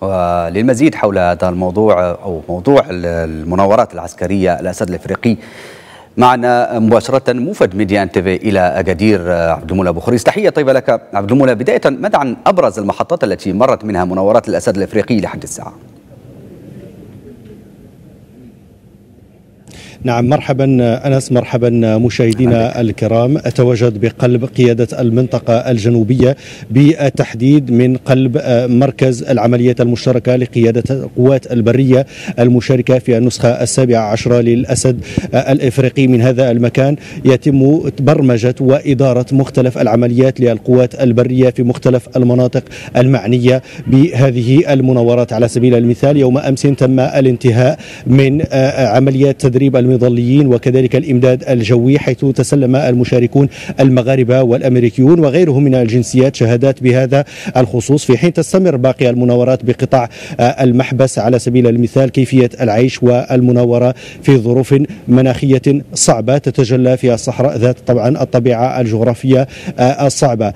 وللمزيد حول هذا الموضوع أو موضوع المناورات العسكرية الأسد الإفريقي. معنا مباشرة موفد ميدي 1 تيفي إلى أكادير عبد المولى بخوريس تحية طيبة لك عبد المولى بداية ماذا عن أبرز المحطات التي مرت منها مناورات الأسد الإفريقي لحد الساعة؟ نعم مرحبا أنس مرحبا مشاهدينا الكرام. أتواجد بقلب قيادة المنطقة الجنوبية بالتحديد من قلب مركز العمليات المشتركة لقيادة القوات البرية المشاركة في النسخة السابعة عشره للأسد الإفريقي. من هذا المكان يتم برمجة وإدارة مختلف العمليات للقوات البرية في مختلف المناطق المعنية بهذه المناورات. على سبيل المثال يوم أمس تم الانتهاء من عمليات تدريب المنطقة المظليين وكذلك الإمداد الجوي حيث تسلم المشاركون المغاربة والأمريكيون وغيرهم من الجنسيات شهادات بهذا الخصوص في حين تستمر باقي المناورات بقطاع المحبس. على سبيل المثال كيفية العيش والمناورة في ظروف مناخية صعبة تتجلى في الصحراء ذات طبعا الطبيعة الجغرافية الصعبة.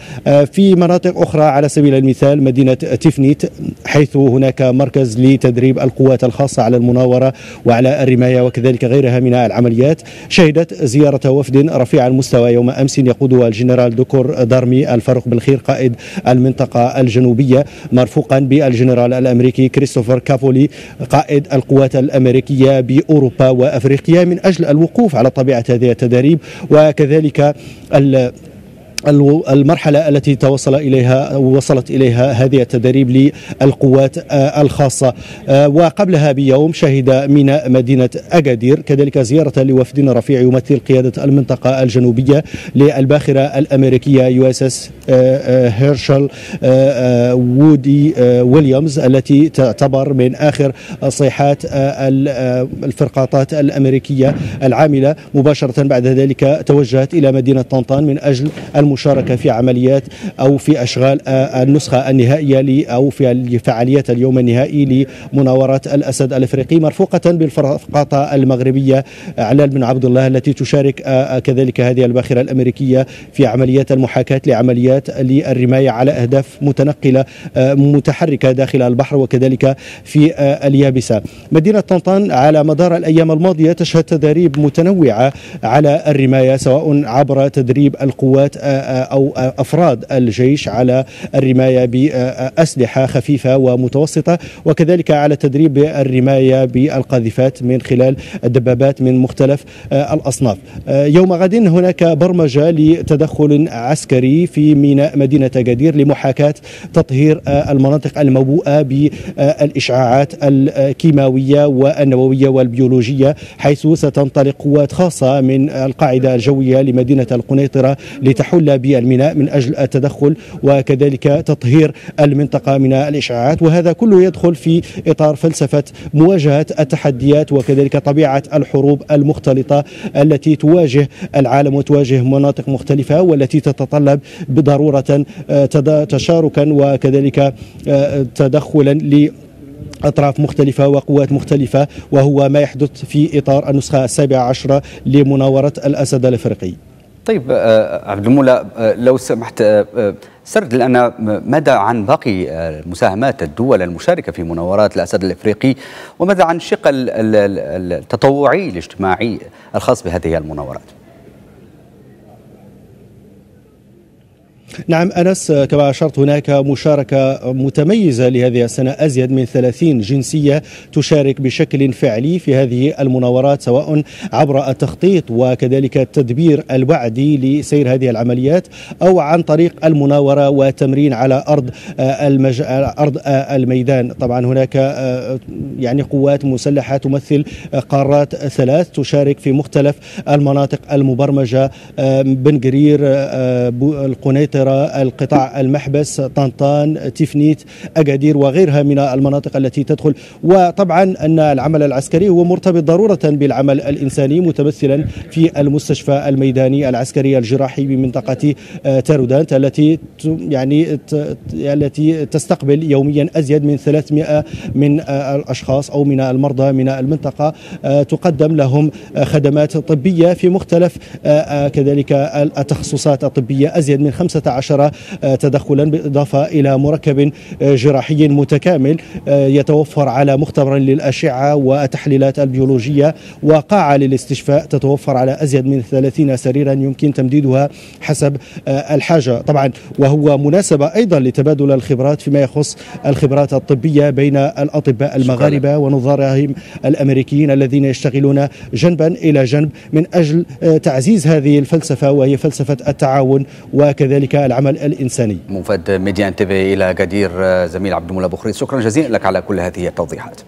في مناطق أخرى على سبيل المثال مدينة تفنيت حيث هناك مركز لتدريب القوات الخاصة على المناورة وعلى الرماية وكذلك غيرها من من العمليات شهدت زيارة وفد رفيع المستوى يوم أمس يقودها الجنرال de corps d'armée الفاروق بالخير قائد المنطقة الجنوبية مرفوقا بالجنرال الأمريكي كريستوفر كافولي قائد القوات الأمريكية بأوروبا وأفريقيا من أجل الوقوف على طبيعة هذه التدريب وكذلك المرحلة التي توصل إليها وصلت إليها هذه التدريب للقوات الخاصة. وقبلها بيوم شهدت مدينة أكادير كذلك زيارة لوفد رفيع يمثل قيادة المنطقة الجنوبية للباخرة الأمريكية USS هيرشل وودي ويليامز التي تعتبر من آخر صيحات الفرقاطات الأمريكية العاملة. مباشرة بعد ذلك توجهت إلى مدينة طنطان من أجل المشاركة في عمليات أو في أشغال آه، النسخة النهائية أو في فعاليات اليوم النهائي لمناورات الأسد الأفريقي مرفوقة بالفرقاطة المغربية. علال بن عبد الله التي تشارك آه، آه، كذلك هذه الباخرة الأمريكية في عمليات المحاكاة لعمليات للرماية على أهداف متنقلة متحركة داخل البحر وكذلك في اليابسة. مدينة طنطان على مدار الأيام الماضية تشهد تدريب متنوعه على الرماية سواء عبر تدريب القوات أو أفراد الجيش على الرماية بأسلحة خفيفة ومتوسطة وكذلك على تدريب الرماية بالقاذفات من خلال الدبابات من مختلف الأصناف يوم غد هناك برمجة لتدخل عسكري في ميناء مدينة أكادير لمحاكاة تطهير المناطق الموبوءة بالإشعاعات الكيماوية والنووية والبيولوجية حيث ستنطلق قوات خاصة من القاعدة الجوية لمدينة القنيطرة لتحل بالميناء من أجل التدخل وكذلك تطهير المنطقة من الإشعاعات. وهذا كله يدخل في إطار فلسفة مواجهة التحديات وكذلك طبيعة الحروب المختلطة التي تواجه العالم وتواجه مناطق مختلفة والتي تتطلب بضرورة آه، تشاركا وكذلك آه، تدخلا ل أطراف مختلفة وقوات مختلفة وهو ما يحدث في إطار النسخة السابعة عشرة لمناورة الأسد الأفريقي. طيب آه، عبد المولى لو سمحت سرد لنا ماذا عن باقي مساهمات الدول المشاركة في مناورات الأسد الإفريقي؟ وماذا عن الشق التطوعي الاجتماعي الخاص بهذه المناورات؟ نعم أنس كما أشرت هناك مشاركة متميزة لهذه السنة أزيد من 30 جنسية تشارك بشكل فعلي في هذه المناورات سواء عبر التخطيط وكذلك التدبير الوعدي لسير هذه العمليات أو عن طريق المناورة والتمرين على أرض المج... أرض الميدان. طبعا هناك يعني قوات مسلحة تمثل قارات ثلاث تشارك في مختلف المناطق المبرمجة بن قرير القنيطرة القطاع المحبس طنطان تفنيت أكادير وغيرها من المناطق التي تدخل. وطبعا أن العمل العسكري هو مرتبط ضرورة بالعمل الإنساني متمثلا في المستشفى الميداني العسكري الجراحي بمنطقة آه، تارودانت التي يعني التي تستقبل يوميا أزيد من 300 من آه، الأشخاص أو من المرضى من المنطقة. آه، تقدم لهم خدمات طبية في مختلف كذلك التخصصات الطبية أزيد من 15 17 تدخلا بالإضافة إلى مركب جراحي متكامل يتوفر على مختبر للأشعة والتحليلات البيولوجية وقاعة للاستشفاء تتوفر على أزيد من 30 سريرا يمكن تمديدها حسب الحاجة. طبعا وهو مناسبة أيضا لتبادل الخبرات فيما يخص الخبرات الطبية بين الأطباء المغاربة ونظارهم الأمريكيين الذين يشتغلون جنبا إلى جنب من أجل تعزيز هذه الفلسفة وهي فلسفة التعاون وكذلك العمل الإنساني. موفد ميدي 1 تيفي إلى أكادير زميل عبد المولى بخريس شكرا جزيلا لك على كل هذه التوضيحات.